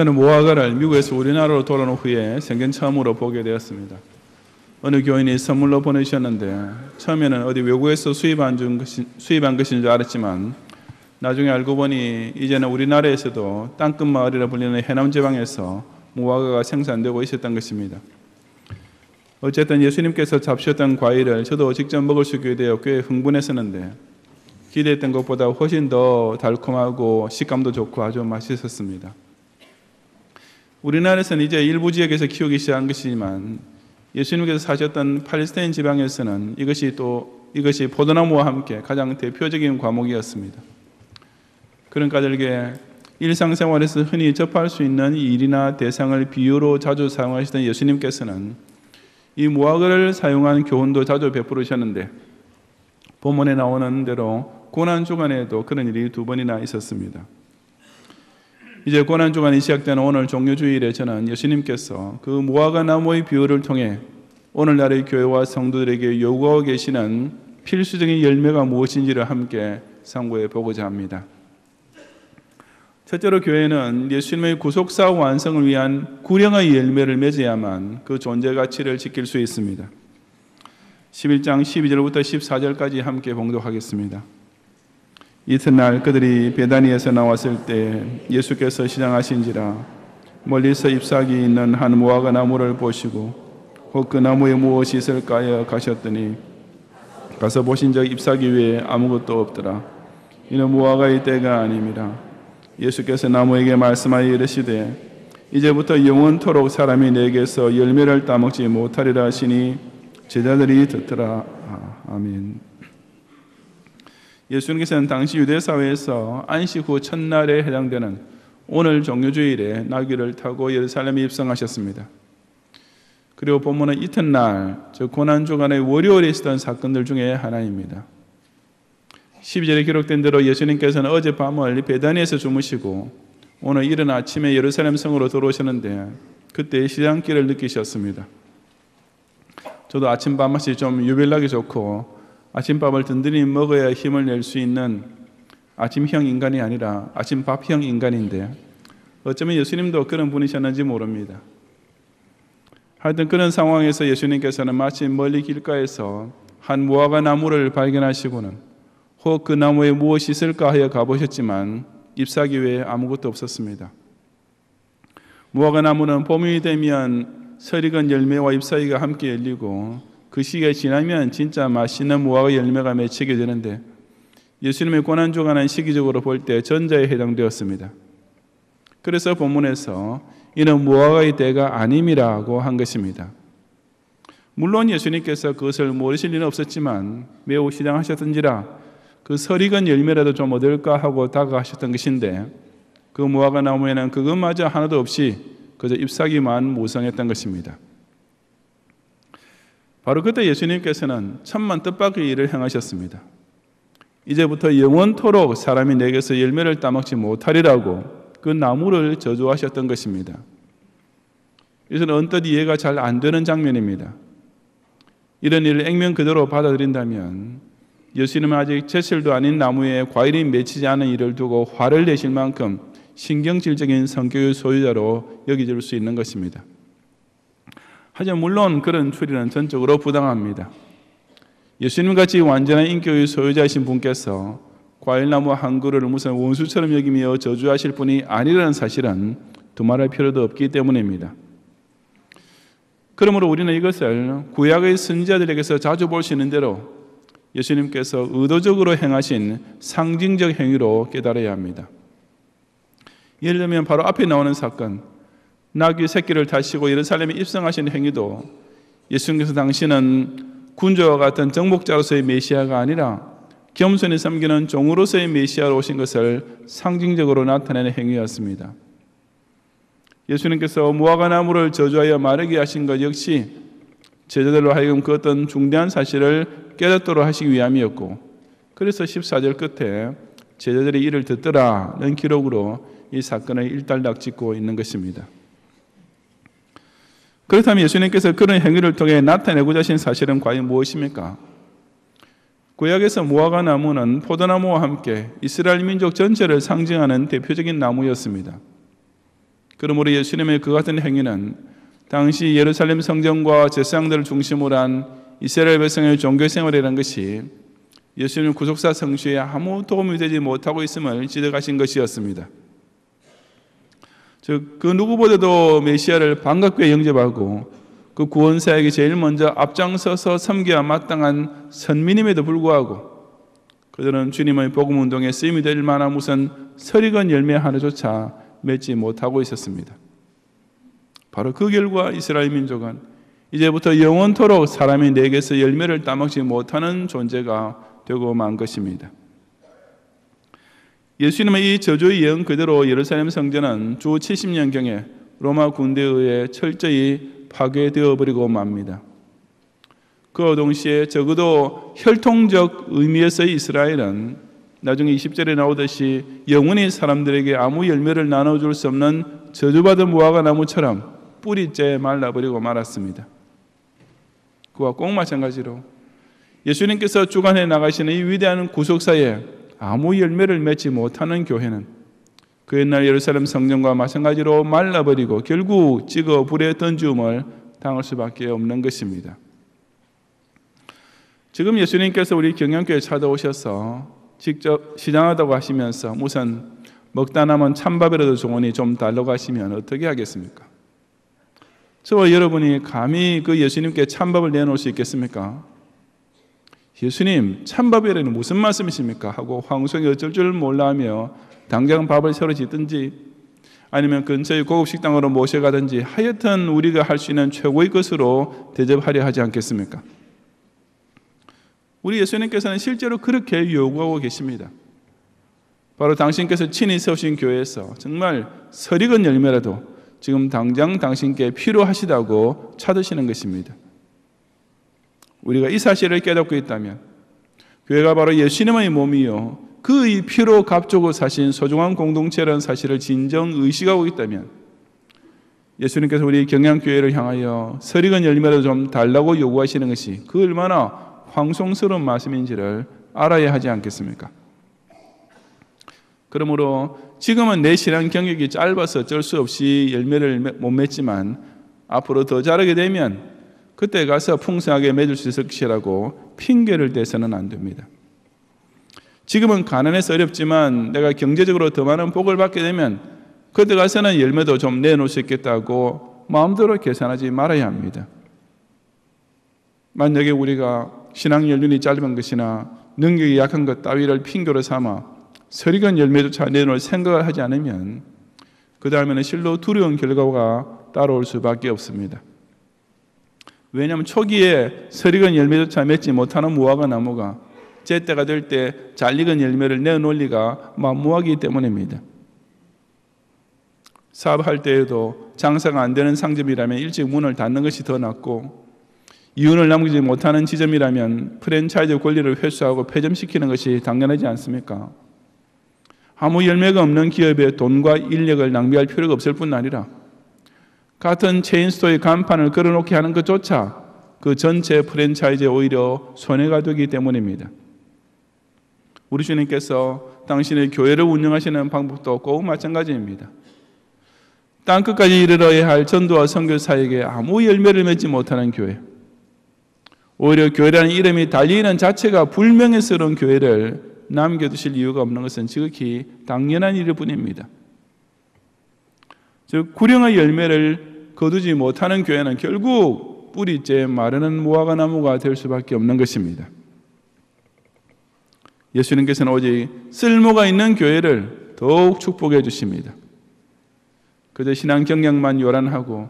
저는 무화과를 미국에서 우리나라로 돌아온 후에 생전 처음으로 보게 되었습니다. 어느 교인이 선물로 보내주셨는데 처음에는 어디 외국에서 수입한, 준 것이, 수입한 것인 줄 알았지만 나중에 알고 보니 이제는 우리나라에서도 땅끝 마을이라 불리는 해남 지방에서 무화과가 생산되고 있었던 것입니다. 어쨌든 예수님께서 잡수셨던 과일을 저도 직접 먹을 수 있게 되어 꽤 흥분했었는데 기대했던 것보다 훨씬 더 달콤하고 식감도 좋고 아주 맛있었습니다. 우리나라에서는 이제 일부 지역에서 키우기 시작한 것이지만 예수님께서 사셨던 팔레스타인 지방에서는 이것이 또 이것이 포도나무와 함께 가장 대표적인 과목이었습니다. 그런 까닭에 일상생활에서 흔히 접할 수 있는 일이나 대상을 비유로 자주 사용하시던 예수님께서는 이 무화과를 사용한 교훈도 자주 베푸르셨는데 본문에 나오는 대로 고난 주간에도 그런 일이 두 번이나 있었습니다. 이제 고난 주간이 시작되는 오늘 종료주일에 저는 예수님께서 그 무화과 나무의 비유를 통해 오늘날의 교회와 성도들에게 요구하고 계시는 필수적인 열매가 무엇인지를 함께 상고해 보고자 합니다. 첫째로 교회는 예수님의 구속사 완성을 위한 구령의 열매를 맺어야만 그 존재 가치를 지킬 수 있습니다. 11장 12절부터 14절까지 함께 봉독하겠습니다. 이튿날 그들이 베다니에서 나왔을 때 예수께서 시장하신지라 멀리서 잎사귀 있는 한 무화과 나무를 보시고 혹 그 나무에 무엇이 있을까 하여 가셨더니 가서 보신 적 잎사귀 외에 아무것도 없더라. 이는 무화과의 때가 아님이라 예수께서 나무에게 말씀하여 이르시되 이제부터 영원토록 사람이 내게서 열매를 따먹지 못하리라 하시니 제자들이 듣더라. 아, 아멘 예수님께서는 당시 유대 사회에서 안식 후 첫날에 해당되는 오늘 종료주일에 나귀를 타고 예루살렘에 입성하셨습니다. 그리고 본문은 이튿날, 즉 고난 주간의 월요일에 있었던 사건들 중에 하나입니다. 12절에 기록된 대로 예수님께서는 어젯밤을 베다니에서 주무시고 오늘 이른 아침에 예루살렘 성으로 들어오셨는데 그때 시장길을 느끼셨습니다. 저도 아침 밤맛이 좀 유별나게 좋고 아침밥을 든든히 먹어야 힘을 낼 수 있는 아침형 인간이 아니라 아침밥형 인간인데 어쩌면 예수님도 그런 분이셨는지 모릅니다. 하여튼 그런 상황에서 예수님께서는 마치 멀리 길가에서 한 무화과 나무를 발견하시고는 혹 그 나무에 무엇이 있을까 하여 가보셨지만 잎사귀 외에 아무것도 없었습니다. 무화과 나무는 봄이 되면 설익은 열매와 잎사귀가 함께 열리고 그 시기가 지나면 진짜 맛있는 무화과 열매가 맺히게 되는데 예수님의 고난 주간은 시기적으로 볼 때 전자에 해당되었습니다. 그래서 본문에서 이는 무화과의 때가 아님이라고 한 것입니다. 물론 예수님께서 그것을 모르실 리는 없었지만 매우 시장하셨던지라 그 설익은 열매라도 좀 얻을까 하고 다가가셨던 것인데 그 무화과 나무에는 그것마저 하나도 없이 그저 잎사귀만 무성했던 것입니다. 바로 그때 예수님께서는 천만 뜻밖의 일을 행하셨습니다. 이제부터 영원토록 사람이 내게서 열매를 따먹지 못하리라고 그 나무를 저주하셨던 것입니다. 이것은 언뜻 이해가 잘 안 되는 장면입니다. 이런 일을 액면 그대로 받아들인다면 예수님은 아직 제철도 아닌 나무에 과일이 맺히지 않은 일을 두고 화를 내실 만큼 신경질적인 성격의 소유자로 여겨질 수 있는 것입니다. 하지만 물론 그런 추리는 전적으로 부당합니다. 예수님 같이 완전한 인격의 소유자이신 분께서 과일나무 한 그루를 무슨 원수처럼 여기며 저주하실 분이 아니라는 사실은 두말할 필요도 없기 때문입니다. 그러므로 우리는 이것을 구약의 선지자들에게서 자주 볼 수 있는 대로 예수님께서 의도적으로 행하신 상징적 행위로 깨달아야 합니다. 예를 들면 바로 앞에 나오는 사건, 나귀 새끼를 타시고 예루살렘에 입성하신 행위도 예수님께서 당신은 군주와 같은 정복자로서의 메시아가 아니라 겸손히 섬기는 종으로서의 메시아로 오신 것을 상징적으로 나타내는 행위였습니다. 예수님께서 무화과 나무를 저주하여 마르게 하신 것 역시 제자들로 하여금 그 어떤 중대한 사실을 깨닫도록 하시기 위함이었고 그래서 14절 끝에 제자들이 이를 듣더라는 기록으로 이 사건을 일단락 짓고 있는 것입니다. 그렇다면 예수님께서 그런 행위를 통해 나타내고자 하신 사실은 과연 무엇입니까? 구약에서 무화과 나무는 포도나무와 함께 이스라엘 민족 전체를 상징하는 대표적인 나무였습니다. 그러므로 예수님의 그 같은 행위는 당시 예루살렘 성전과 제사장들을 중심으로 한 이스라엘 백성의 종교 생활이라는 것이 예수님 구속사 성취에 아무 도움이 되지 못하고 있음을 지적하신 것이었습니다. 즉, 그 누구보다도 메시아를 반갑게 영접하고 그 구원사에게 제일 먼저 앞장서서 섬겨야 마땅한 선민임에도 불구하고 그들은 주님의 복음 운동에 쓰임이 될 만한 무슨 설익은 열매 하나조차 맺지 못하고 있었습니다. 바로 그 결과 이스라엘 민족은 이제부터 영원토록 사람이 내게서 열매를 따먹지 못하는 존재가 되고 만 것입니다. 예수님의 이 저주의 예언 그대로 예루살렘 성전은 주 70년경에 로마 군대에 의해 철저히 파괴되어 버리고 맙니다. 그 동시에 적어도 혈통적 의미에서의 이스라엘은 나중에 20절에 나오듯이 영원히 사람들에게 아무 열매를 나눠줄 수 없는 저주받은 무화과 나무처럼 뿌리째 말라버리고 말았습니다. 그와 꼭 마찬가지로 예수님께서 주관해 나가시는 이 위대한 구속사에 아무 열매를 맺지 못하는 교회는 그 옛날 예루살렘 성전과 마찬가지로 말라버리고 결국 찍어 불에 던지음을 당할 수밖에 없는 것입니다. 지금 예수님께서 우리 경영교회 찾아오셔서 직접 시장하다고 하시면서 무슨 먹다 남은 찬밥이라도 좋으니 좀 달라고 하시면 어떻게 하겠습니까? 저와 여러분이 감히 그 예수님께 찬밥을 내놓을 수 있겠습니까? 예수님, 찬밥이라는 무슨 말씀이십니까? 하고 황송이 어쩔 줄 몰라 하며 당장 밥을 새로 짓든지 아니면 근처의 고급 식당으로 모셔가든지 하여튼 우리가 할 수 있는 최고의 것으로 대접하려 하지 않겠습니까? 우리 예수님께서는 실제로 그렇게 요구하고 계십니다. 바로 당신께서 친히 세우신 교회에서 정말 설익은 열매라도 지금 당장 당신께 필요하시다고 찾으시는 것입니다. 우리가 이 사실을 깨닫고 있다면 교회가 바로 예수님의 몸이요 그의 피로 값주고 사신 소중한 공동체라는 사실을 진정 의식하고 있다면 예수님께서 우리 경양교회를 향하여 설익은 열매라도 좀 달라고 요구하시는 것이 그 얼마나 황송스러운 말씀인지를 알아야 하지 않겠습니까? 그러므로 지금은 내 신앙 경력이 짧아서 어쩔 수 없이 열매를 못 맺지만 앞으로 더 자르게 되면 그때 가서 풍성하게 맺을 수 있을 것이라고 핑계를 대서는 안 됩니다. 지금은 가난해서 어렵지만 내가 경제적으로 더 많은 복을 받게 되면 그때 가서는 열매도 좀 내놓을 수 있겠다고 마음대로 계산하지 말아야 합니다. 만약에 우리가 신앙 연륜이 짧은 것이나 능력이 약한 것 따위를 핑계로 삼아 설익은 열매조차 내놓을 생각을 하지 않으면 그 다음에는 실로 두려운 결과가 따라올 수밖에 없습니다. 왜냐하면 초기에 설익은 열매조차 맺지 못하는 무화과 나무가 제 때가 될 때 잘 익은 열매를 내놓을 리가 만무하기 때문입니다. 사업할 때에도 장사가 안 되는 상점이라면 일찍 문을 닫는 것이 더 낫고 이윤을 남기지 못하는 지점이라면 프랜차이즈 권리를 회수하고 폐점시키는 것이 당연하지 않습니까? 아무 열매가 없는 기업에 돈과 인력을 낭비할 필요가 없을 뿐 아니라 같은 체인스토어의 간판을 걸어놓게 하는 것조차 그 전체 프랜차이즈에 오히려 손해가 되기 때문입니다. 우리 주님께서 당신의 교회를 운영하시는 방법도 꼭 마찬가지입니다. 땅 끝까지 이르러야 할 전도와 선교 사에게 아무 열매를 맺지 못하는 교회. 오히려 교회라는 이름이 달리는 자체가 불명예스러운 교회를 남겨두실 이유가 없는 것은 지극히 당연한 일일 뿐입니다. 즉 구령의 열매를 거두지 못하는 교회는 결국 뿌리째 마르는 무화과 나무가 될 수밖에 없는 것입니다. 예수님께서는 오직 쓸모가 있는 교회를 더욱 축복해 주십니다. 그저 신앙 경력만 요란하고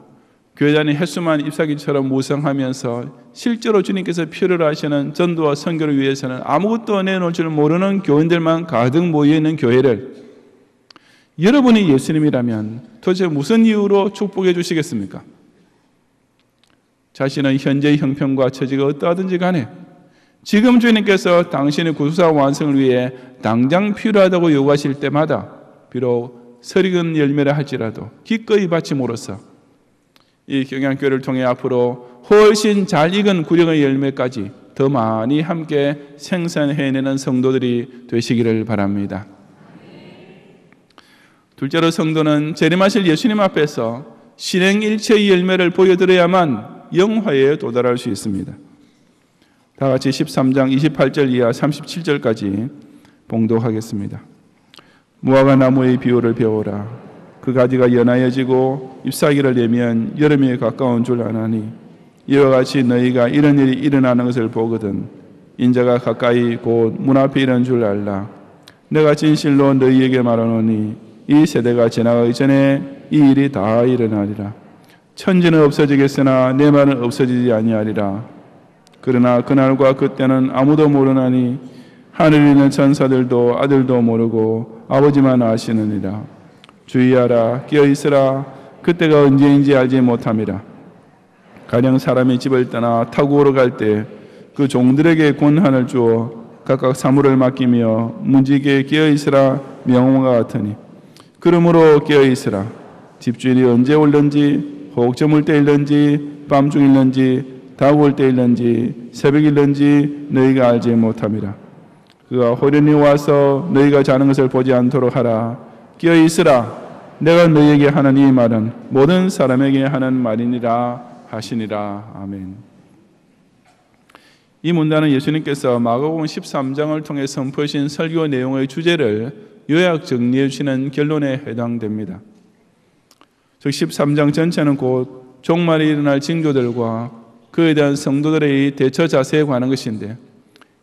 교회단의 횟수만 잎사귀처럼 무성하면서 실제로 주님께서 필요로 하시는 전도와 선교를 위해서는 아무것도 내놓을 줄 모르는 교인들만 가득 모여 있는 교회를 여러분이 예수님이라면 도대체 무슨 이유로 축복해 주시겠습니까? 자신의 현재의 형편과 처지가 어떠하든지 간에 지금 주님께서 당신의 구수사 완성을 위해 당장 필요하다고 요구하실 때마다 비록 설익은 열매를 할지라도 기꺼이 바침으로써 이 경양교회를 통해 앞으로 훨씬 잘 익은 구령의 열매까지 더 많이 함께 생산해내는 성도들이 되시기를 바랍니다. 둘째로 성도는 재림하실 예수님 앞에서 실행일체의 열매를 보여드려야만 영화에 도달할 수 있습니다. 다 같이 13장 28절 이하 37절까지 봉독하겠습니다. 무화과 나무의 비유를 배우라. 그 가지가 연하여지고 잎사귀를 내면 여름에 가까운 줄 아나니 이와 같이 너희가 이런 일이 일어나는 것을 보거든 인자가 가까이 곧 문 앞에 이런 줄 알라. 내가 진실로 너희에게 말하노니 이 세대가 지나가기 전에 이 일이 다 일어나리라. 천지는 없어지겠으나 내 말은 없어지지 아니하리라. 그러나 그날과 그때는 아무도 모르나니 하늘에 있는 천사들도 아들도 모르고 아버지만 아시느니라. 주의하라 깨어 있으라 그때가 언제인지 알지 못함이라. 가령 사람이 집을 떠나 타고 오러 갈 때 그 종들에게 권한을 주어 각각 사물을 맡기며 문지기에 깨어 있으라 명령과 같으니 그러므로 깨어 있으라. 집주인이 언제 올는지 혹 저물 때 일는지 밤중 일는지 다올 때 일는지 새벽 일는지 너희가 알지 못함이라. 그가 호련히 와서 너희가 자는 것을 보지 않도록 하라. 깨어 있으라. 내가 너희에게 하는 이 말은 모든 사람에게 하는 말이니라 하시니라. 아멘. 이 문단은 예수님께서 마가복음 13장을 통해 선포하신 설교 내용의 주제를 요약 정리해 주시는 결론에 해당됩니다. 즉 13장 전체는 곧 종말에 일어날 징조들과 그에 대한 성도들의 대처 자세에 관한 것인데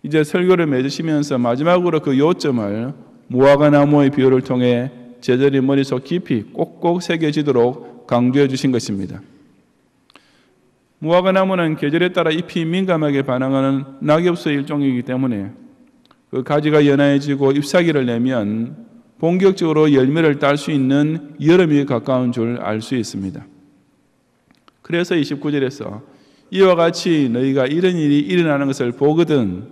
이제 설교를 맺으시면서 마지막으로 그 요점을 무화과 나무의 비유를 통해 제자리 머릿속 깊이 꼭꼭 새겨지도록 강조해 주신 것입니다. 무화과 나무는 계절에 따라 잎이 민감하게 반응하는 낙엽수 일종이기 때문에 그 가지가 연해지고 잎사귀를 내면 본격적으로 열매를 딸 수 있는 여름이 가까운 줄 알 수 있습니다. 그래서 29절에서 이와 같이 너희가 이런 일이 일어나는 것을 보거든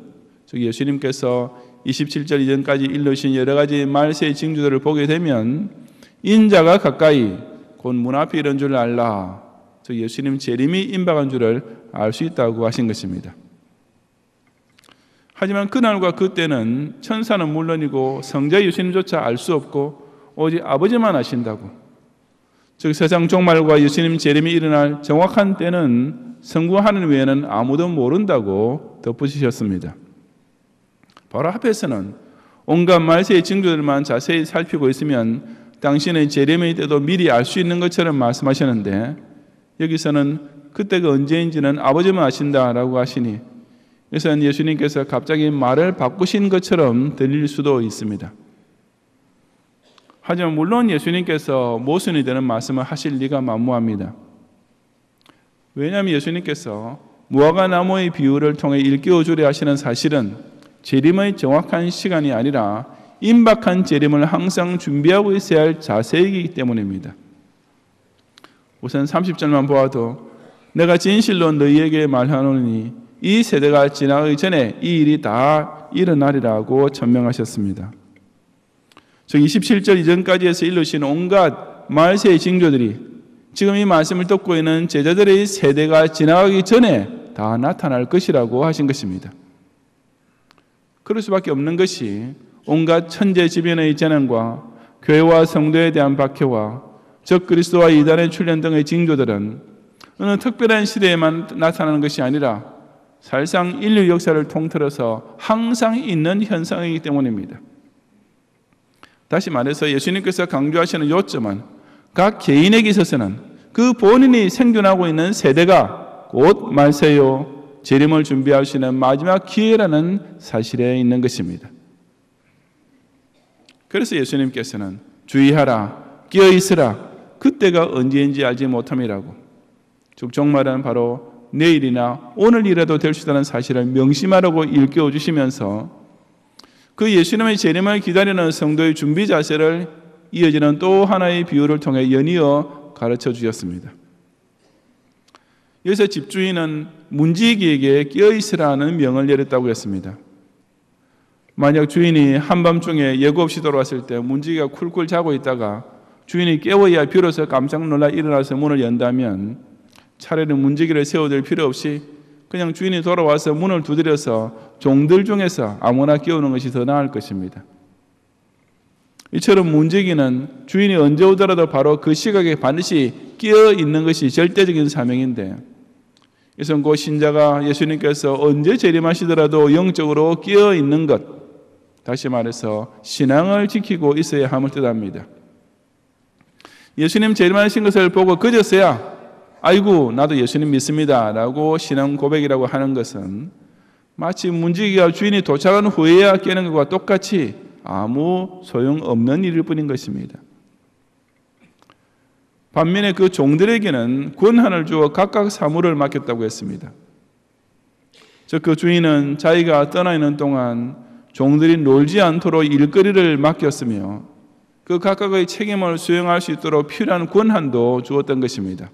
즉 예수님께서 27절 이전까지 일러주신 여러 가지 말세의 징조들을 보게 되면 인자가 가까이 곧 문 앞에 이런 줄 알라 즉 예수님 재림이 임박한 줄을 알 수 있다고 하신 것입니다. 하지만 그날과 그때는 천사는 물론이고 성자 예수님조차 알 수 없고 오직 아버지만 아신다고. 즉 세상 종말과 예수님 재림이 일어날 정확한 때는 성부 하는 외에는 아무도 모른다고 덧붙이셨습니다. 바로 앞에서는 온갖 말세의 징조들만 자세히 살피고 있으면 당신의 재림의 때도 미리 알 수 있는 것처럼 말씀하셨는데 여기서는 그때가 언제인지는 아버지만 아신다라고 하시니 그래서 예수님께서 갑자기 말을 바꾸신 것처럼 들릴 수도 있습니다. 하지만 물론 예수님께서 모순이 되는 말씀을 하실 리가 만무합니다. 왜냐하면 예수님께서 무화과 나무의 비유를 통해 일깨워 주려 하시는 사실은 재림의 정확한 시간이 아니라 임박한 재림을 항상 준비하고 있어야 할 자세이기 때문입니다. 우선 30절만 보아도 내가 진실로 너희에게 말하노니 이 세대가 지나기 전에 이 일이 다 일어나리라고 천명하셨습니다. 즉 27절 이전까지 해서 일러신 온갖 말세의 징조들이 지금 이 말씀을 듣고 있는 제자들의 세대가 지나가기 전에 다 나타날 것이라고 하신 것입니다. 그럴 수밖에 없는 것이 온갖 천재지변의 재난과 교회와 성도에 대한 박해와 적 그리스도와 이단의 출현 등의 징조들은 어느 특별한 시대에만 나타나는 것이 아니라 사실상 인류 역사를 통틀어서 항상 있는 현상이기 때문입니다. 다시 말해서 예수님께서 강조하시는 요점은 각 개인에게 있어서는 그 본인이 생존하고 있는 세대가 곧 말세요 재림을 준비하시는 마지막 기회라는 사실에 있는 것입니다. 그래서 예수님께서는 주의하라, 끼어 있으라, 그때가 언제인지 알지 못함이라고. 즉 종말은 바로 내일이나 오늘이라도 될수 있다는 사실을 명심하라고 일깨워 주시면서 그 예수님의 재림을 기다리는 성도의 준비 자세를 이어지는 또 하나의 비유를 통해 연이어 가르쳐 주셨습니다. 여기서 집주인은 문지기에게 깨어 있으라는 명을 내렸다고 했습니다. 만약 주인이 한밤중에 예고 없이 돌아왔을 때 문지기가 쿨쿨 자고 있다가 주인이 깨워야 비로소 깜짝 놀라 일어나서 문을 연다면 차라리 문지기를 세워둘 필요 없이 그냥 주인이 돌아와서 문을 두드려서 종들 중에서 아무나 깨우는 것이 더 나을 것입니다. 이처럼 문제기는 주인이 언제 오더라도 바로 그 시각에 반드시 끼어 있는 것이 절대적인 사명인데 이선 고 신자가 예수님께서 언제 재림하시더라도 영적으로 끼어 있는 것 다시 말해서 신앙을 지키고 있어야 함을 뜻합니다. 예수님 재림하신 것을 보고 그저서야 아이고 나도 예수님 믿습니다 라고 신앙 고백이라고 하는 것은 마치 문지기가 주인이 도착한 후에야 깨는 것과 똑같이 아무 소용없는 일일 뿐인 것입니다. 반면에 그 종들에게는 권한을 주어 각각 사물을 맡겼다고 했습니다. 즉 그 주인은 자기가 떠나 있는 동안 종들이 놀지 않도록 일거리를 맡겼으며 그 각각의 책임을 수행할 수 있도록 필요한 권한도 주었던 것입니다.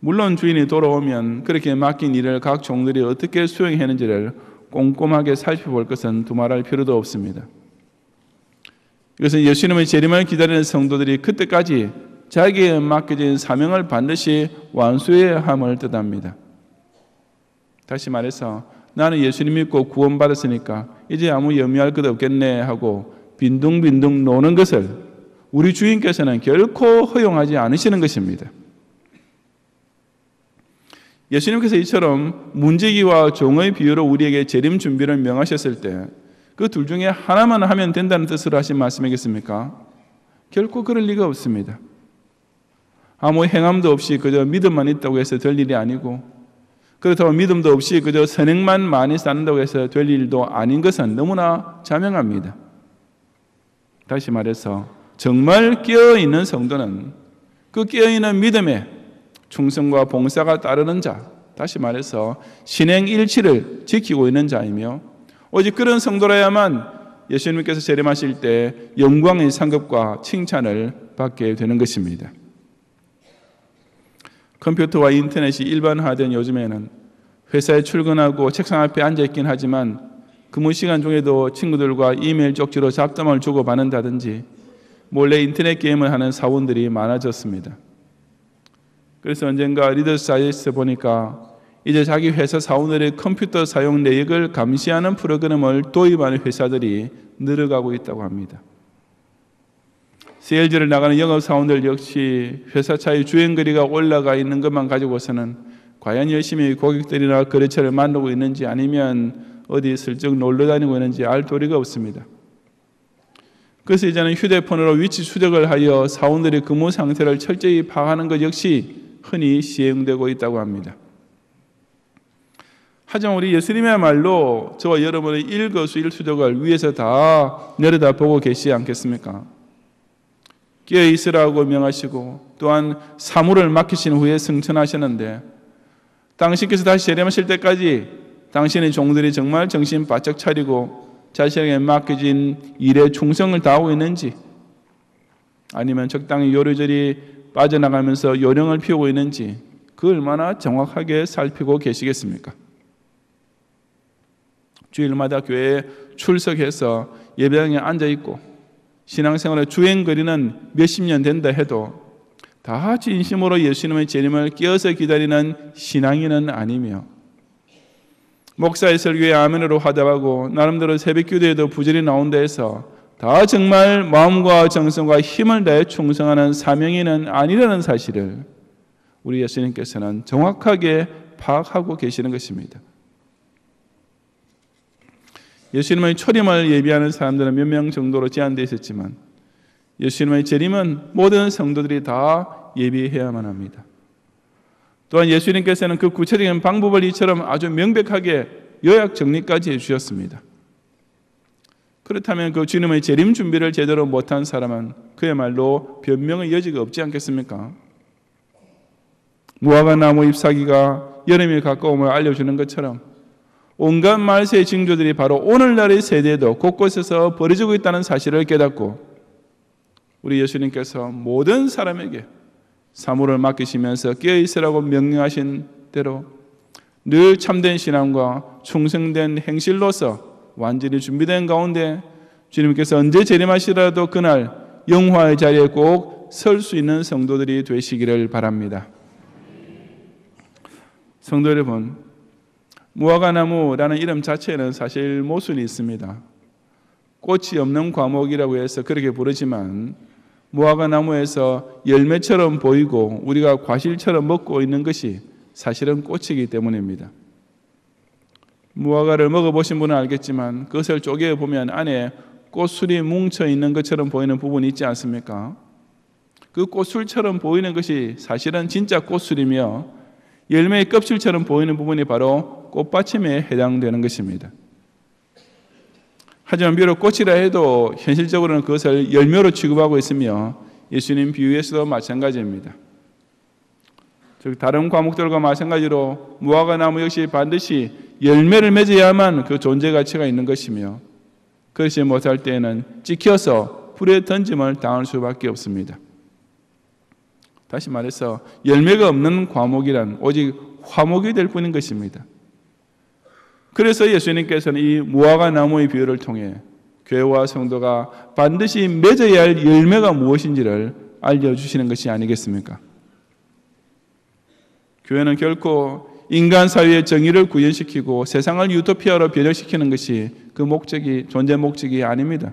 물론 주인이 돌아오면 그렇게 맡긴 일을 각 종들이 어떻게 수행했는지를 꼼꼼하게 살펴볼 것은 두말할 필요도 없습니다. 이것은 예수님의 재림을 기다리는 성도들이 그때까지 자기에 맡겨진 사명을 반드시 완수해야 함을 뜻합니다. 다시 말해서 나는 예수님 믿고 구원받았으니까 이제 아무 염려할 것 없겠네 하고 빈둥빈둥 노는 것을 우리 주인께서는 결코 허용하지 않으시는 것입니다. 예수님께서 이처럼 문제기와 종의 비유로 우리에게 재림 준비를 명하셨을 때 그 둘 중에 하나만 하면 된다는 뜻으로 하신 말씀이겠습니까? 결코 그럴 리가 없습니다. 아무 행함도 없이 그저 믿음만 있다고 해서 될 일이 아니고 그렇다고 믿음도 없이 그저 선행만 많이 쌓는다고 해서 될 일도 아닌 것은 너무나 자명합니다. 다시 말해서 정말 깨어 있는 성도는 그 깨어 있는 믿음에 충성과 봉사가 따르는 자, 다시 말해서 신행 일치를 지키고 있는 자이며 오직 그런 성도라야만 예수님께서 재림하실 때 영광의 상급과 칭찬을 받게 되는 것입니다. 컴퓨터와 인터넷이 일반화된 요즘에는 회사에 출근하고 책상 앞에 앉아 있긴 하지만 근무 시간 중에도 친구들과 이메일 쪽지로 잡담을 주고받는다든지 몰래 인터넷 게임을 하는 사원들이 많아졌습니다. 그래서 언젠가 리더스 사이에서 보니까 이제 자기 회사 사원들의 컴퓨터 사용 내역을 감시하는 프로그램을 도입하는 회사들이 늘어가고 있다고 합니다. 세일즈를 나가는 영업 사원들 역시 회사 차의 주행거리가 올라가 있는 것만 가지고서는 과연 열심히 고객들이나 거래처를 만나고 있는지 아니면 어디 슬쩍 놀러 다니고 있는지 알 도리가 없습니다. 그래서 이제는 휴대폰으로 위치 추적을 하여 사원들의 근무 상태를 철저히 파악하는 것 역시 흔히 시행되고 있다고 합니다. 하지만 우리 예수님의말로 저와 여러분의 일거수일투족을 위에서 다 내려다 보고 계시지 않겠습니까? 깨어 있으라고 명하시고 또한 사물을 맡기신 후에 승천하셨는데 당신께서 다시 재림하실 때까지 당신의 종들이 정말 정신 바짝 차리고 자신에게 맡겨진 일에 충성을 다하고 있는지 아니면 적당히 요리조리 빠져나가면서 요령을 피우고 있는지 그 얼마나 정확하게 살피고 계시겠습니까? 주일마다 교회에 출석해서 예배당에 앉아 있고 신앙생활의 주행거리는 몇십 년 된다 해도 다 진심으로 예수님의 재림을 끼어서 기다리는 신앙인은 아니며 목사의 설교에 아멘으로 화답하고 나름대로 새벽 기도에도 부절히 나온다 해서 다 정말 마음과 정성과 힘을 다해 충성하는 사명인은 아니라는 사실을 우리 예수님께서는 정확하게 파악하고 계시는 것입니다. 예수님의 초림을 예비하는 사람들은 몇 명 정도로 제한되어 있었지만 예수님의 재림은 모든 성도들이 다 예비해야만 합니다. 또한 예수님께서는 그 구체적인 방법을 이처럼 아주 명백하게 요약 정리까지 해주셨습니다. 그렇다면 그 주님의 재림 준비를 제대로 못한 사람은 그야말로 변명의 여지가 없지 않겠습니까? 무화과 나무 잎사귀가 여름이 가까움을 알려주는 것처럼 온갖 말세의 징조들이 바로 오늘날의 세대에도 곳곳에서 벌어지고 있다는 사실을 깨닫고 우리 예수님께서 모든 사람에게 사물을 맡기시면서 깨어있으라고 명령하신 대로 늘 참된 신앙과 충성된 행실로서 완전히 준비된 가운데 주님께서 언제 재림하시라도 그날 영화의 자리에 꼭 설 수 있는 성도들이 되시기를 바랍니다. 성도 여러분, 무화과나무라는 이름 자체는 사실 모순이 있습니다. 꽃이 없는 과목이라고 해서 그렇게 부르지만 무화과 나무에서 열매처럼 보이고 우리가 과실처럼 먹고 있는 것이 사실은 꽃이기 때문입니다. 무화과를 먹어보신 분은 알겠지만 그것을 쪼개 보면 안에 꽃술이 뭉쳐 있는 것처럼 보이는 부분이 있지 않습니까? 그 꽃술처럼 보이는 것이 사실은 진짜 꽃술이며 열매의 껍질처럼 보이는 부분이 바로 꽃받침에 해당되는 것입니다. 하지만 비록 꽃이라 해도 현실적으로는 그것을 열매로 취급하고 있으며 예수님 비유에서도 마찬가지입니다. 즉 다른 과목들과 마찬가지로 무화과 나무 역시 반드시 열매를 맺어야만 그 존재 가치가 있는 것이며 그렇지 못할 때에는 찍혀서 불에 던짐을 당할 수밖에 없습니다. 다시 말해서 열매가 없는 과목이란 오직 화목이 될 뿐인 것입니다. 그래서 예수님께서는 이 무화과 나무의 비유를 통해 교회와 성도가 반드시 맺어야 할 열매가 무엇인지를 알려주시는 것이 아니겠습니까? 교회는 결코 인간 사회의 정의를 구현시키고 세상을 유토피아로 변혁시키는 것이 그 목적이 존재 목적이 아닙니다.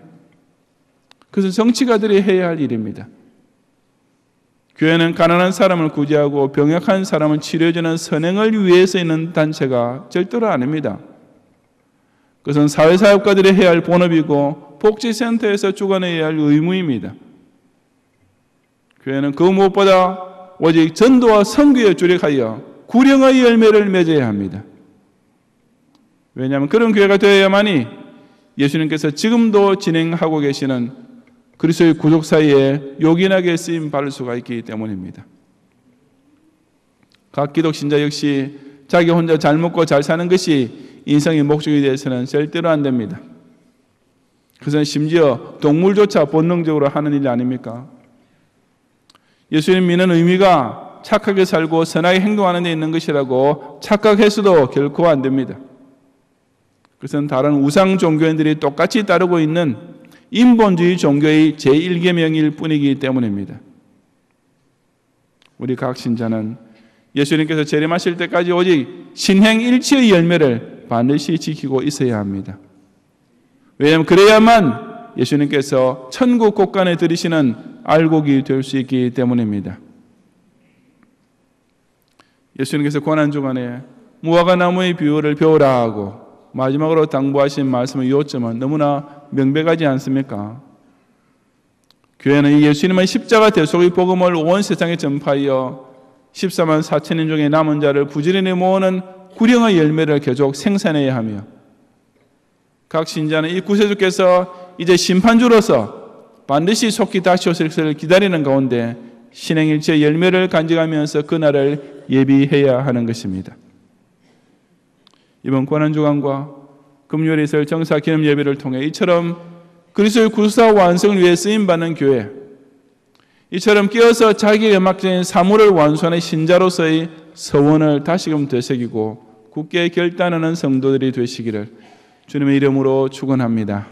그것은 정치가들이 해야 할 일입니다. 교회는 가난한 사람을 구제하고 병약한 사람을 치료해주는 선행을 위해서 있는 단체가 절대로 아닙니다. 그것은 사회사업가들이 해야 할 본업이고 복지센터에서 주관해야 할 의무입니다. 교회는 그 무엇보다 오직 전도와 선교에 주력하여 구령의 열매를 맺어야 합니다. 왜냐하면 그런 교회가 되어야만이 예수님께서 지금도 진행하고 계시는 그리스도의 구족 사이에 요긴하게 쓰임 받을 수가 있기 때문입니다. 각 기독 신자 역시 자기 혼자 잘 먹고 잘 사는 것이 인생의 목적에 대해서는 절대로 안 됩니다. 그것은 심지어 동물조차 본능적으로 하는 일 아닙니까? 예수님 믿는 의미가 착하게 살고 선하게 행동하는 데 있는 것이라고 착각해서도 결코 안 됩니다. 그것은 다른 우상 종교인들이 똑같이 따르고 있는 인본주의 종교의 제1계명일 뿐이기 때문입니다. 우리 각 신자는 예수님께서 재림하실 때까지 오직 신행 일치의 열매를 반드시 지키고 있어야 합니다. 왜냐하면 그래야만 예수님께서 천국 곳간에 들이시는 알곡이 될 수 있기 때문입니다. 예수님께서 고난주간에 무화과 나무의 비유를 배우라 하고 마지막으로 당부하신 말씀의 요점은 너무나 명백하지 않습니까? 교회는 예수님의 십자가 대속의 복음을 온 세상에 전파하여 14만 4천인 중에 남은 자를 부지런히 모으는 구령의 열매를 계속 생산해야 하며 각 신자는 이 구세주께서 이제 심판주로서 반드시 속히 다시 오실 것을 기다리는 가운데 신행일체 열매를 간직하면서 그날을 예비해야 하는 것입니다. 이번 고난주간과 금요일 있을 정사 기념 예배를 통해 이처럼 그리스도의 구사 완성을 위해 쓰임 받는 교회 이처럼 깨어서 자기의 음악적인 사물을 완수하는 신자로서의 서원을 다시금 되새기고 굳게 결단하는 성도들이 되시기를 주님의 이름으로 축원합니다.